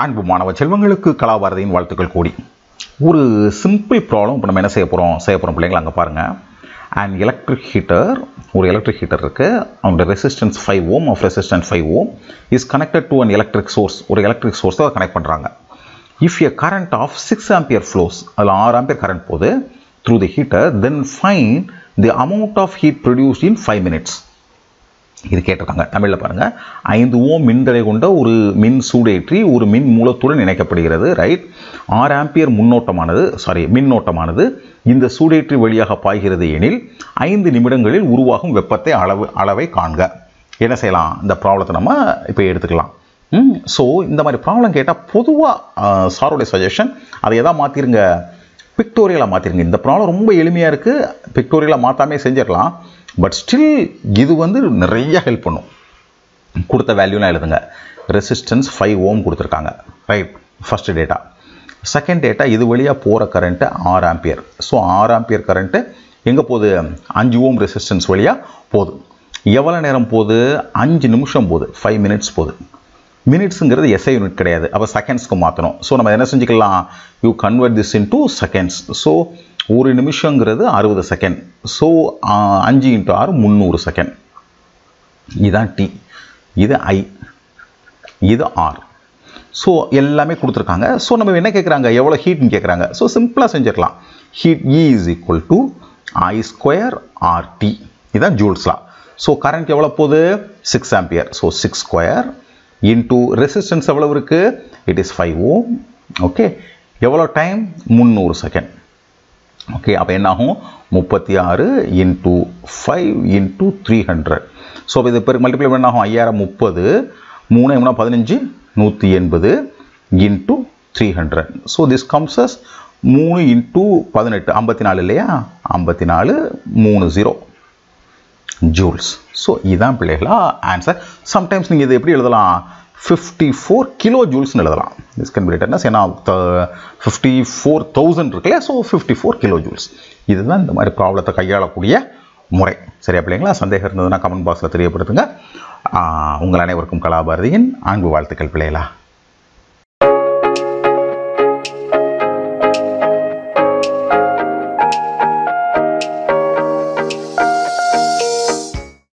அன்பு மாணவ செல்வங்களுக்கு கலாபாரதியின் வாழ்த்துக்கள் கூடி. ஒரு சிம்பிள் ப்ராப்ளம் இப்போ நம்ம என்ன செய்ய போகிறோம் செய்ய போகிறோம் பிள்ளைங்களா அங்கே பாருங்கள் அண்ட் எலக்ட்ரிக் ஹீட்டர் ஒரு எலக்ட்ரிக் ஹீட்டர் இருக்குது அவனுடைய resistance five ohm of resistance five ohm is connected to an electric source ஒரு எலக்ட்ரிக் சோர்ஸ் தான் கனெக்ட் பண்ணுறாங்க if a current of six ampere flows அதில் ஆறு ஆம்பியர் கரண்ட் போகுது through the heater then find the amount of heat produced in five minutes இது கேட்டிருக்காங்க. தமிழில் பாருங்கள் ஐந்து ஓம் மின்தடை கொண்ட ஒரு மின் சூடேற்றி ஒரு மின் மூலத்துடன் இணைக்கப்படுகிறது. ரைட் ஆறு ஆம்பியர் முன்னோட்டமானது சாரி மின்னோட்டமானது இந்த சூடேற்றி வழியாக பாய்கிறது எனில் ஐந்து நிமிடங்களில் உருவாகும் வெப்பத்தை அளவு அளவை காண்க. என்ன செய்யலாம்? இந்த ப்ராப்ளத்தை நம்ம இப்போ எடுத்துக்கலாம். ஸோ இந்த மாதிரி ப்ராப்ளம் கேட்டால் பொதுவாக சாரோடைய சஜஷன் அதை எதாவது மாற்றிருங்க பிக்டோரியலாக மாற்றிருங்க இந்த ப்ராப்ளம் ரொம்ப எளிமையாக இருக்குது பிக்டோரியலாக மாற்றாமே செஞ்சிடலாம். பட் ஸ்டில் இது வந்து நிறைய ஹெல்ப் பண்ணும். கொடுத்த வேல்யூலாம் எழுதுங்க. ரெசிஸ்டன்ஸ் ஃபைவ் ஓம் கொடுத்துருக்காங்க. Right first data second data இது வழியாக போகிற கரண்ட்டு ஆறு ஆம்பியர் ஸோ ஆறு ஆம்பியர் கரண்ட்டு எங்கே போகுது? அஞ்சு ஓம் ரெசிஸ்டன்ஸ் வழியாக போகுது. எவ்வளோ நேரம் போகுது? அஞ்சு நிமிஷம் போகுது. ஃபைவ் மினிட்ஸ் போகுது. மினிட்ஸுங்கிறது எஸ்ஐ யூனிட் கிடையாது. அப்போ செகண்ட்ஸ்க்கு மாற்றணும் ஸோ நம்ம என்ன செஞ்சுக்கலாம்? You convert this into seconds so ஒரு நிமிஷங்கிறது அறுபது செகண்ட் ஸோ அஞ்சு இன்ட்டு ஆறு முந்நூறு செகண்ட் இதுதான் டி இது ஐ இது ஆர் ஸோ எல்லாமே கொடுத்துருக்காங்க. ஸோ நம்ம என்ன கேட்குறாங்க எவ்வளோ ஹீட்னு கேட்குறாங்க ஸோ சிம்பிளாக செஞ்சிடலாம் heat e E is equal to I square R T இதுதான் ஜூல்ஸ்லாம் ஸோ கரண்ட் எவ்வளோ போகுது? Six ampere so six square into resistance எவ்வளோ இருக்குது it is five ohm okay எவ்வளோ டைம் முந்நூறு செகண்ட் ஓகே அப்போ என்னாகும்? முப்பத்தி ஆறு into five into three hundred so இது பெரு மல்டிப்ளை பண்ணாகும் ஐயாயிரம் முப்பது மூணு எம்னா பதினஞ்சு நூற்றி எண்பது into three hundred so this comes மூணு இன்டூ பதினெட்டு ஐம்பத்தி நாலு இல்லையா? ஐம்பத்தி நாலு மூணு ஜீரோ ஜூல்ஸ் ஸோ இதுதான் பிள்ளைகளா? ஆன்சர் சம்டைம்ஸ் நீங்கள் இதை எப்படி எழுதலாம்? ஃபிஃப்டி ஃபோர் கிலோ ஜூல்ஸ்னு எழுதலாம் this can be written as ஏன்னா ஃபிஃப்டி ஃபோர் தௌசண்ட் இருக்குல்ல so fifty four kilo joules இதுதான் இந்த மாதிரி ப்ராப்ளத்தை கையாளக்கூடிய முறை. சரியா பிள்ளைங்களா? சந்தேகம் இருந்ததுன்னா கமெண்ட் பாக்ஸில் தெரியப்படுத்துங்க. உங்கள் அனைவருக்கும் கலாபாரதியின் அன்பு வாழ்த்துக்கள் பிள்ளைகளா.